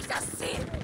Ainda assim!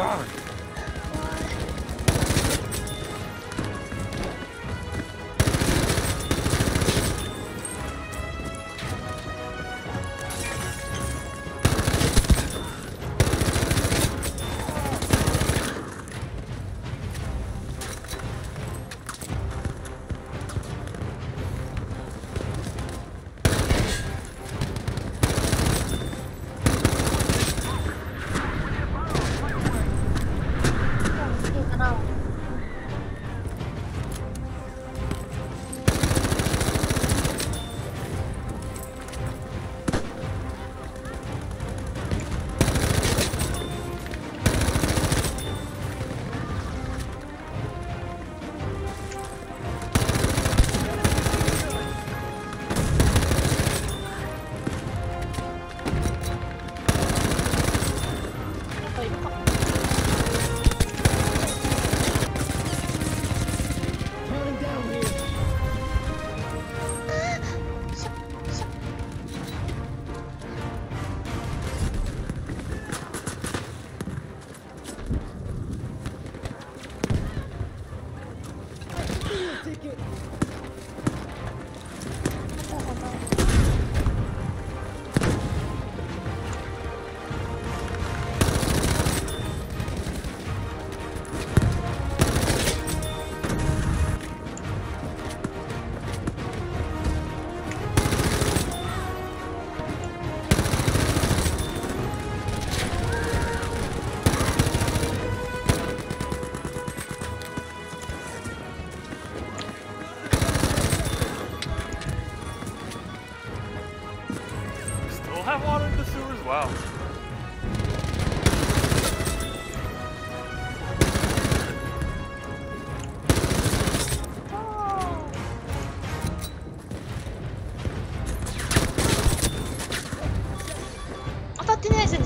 daughter.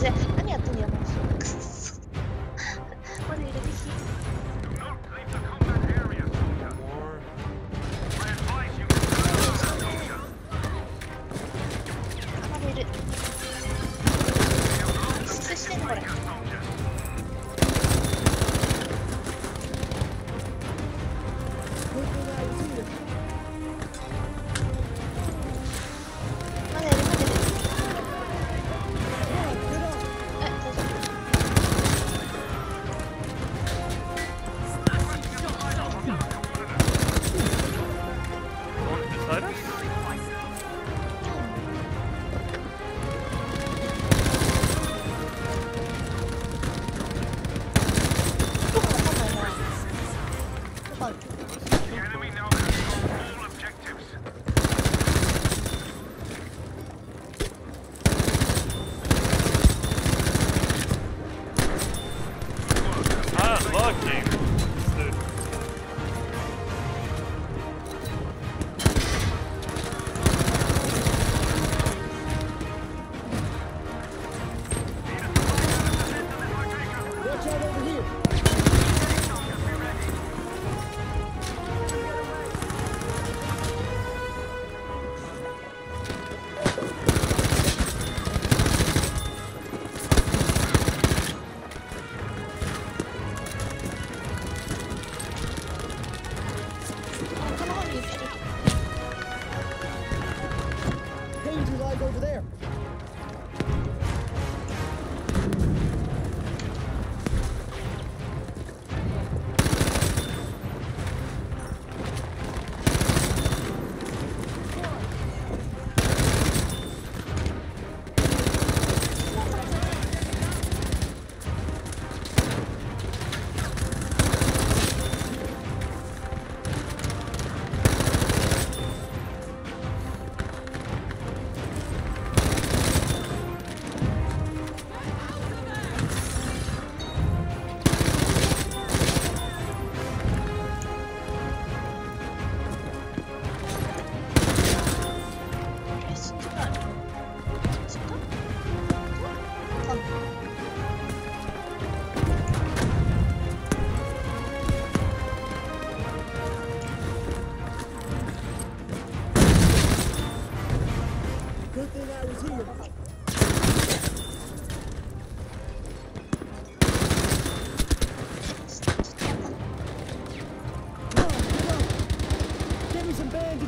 gracias. Ah, lucky.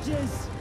Some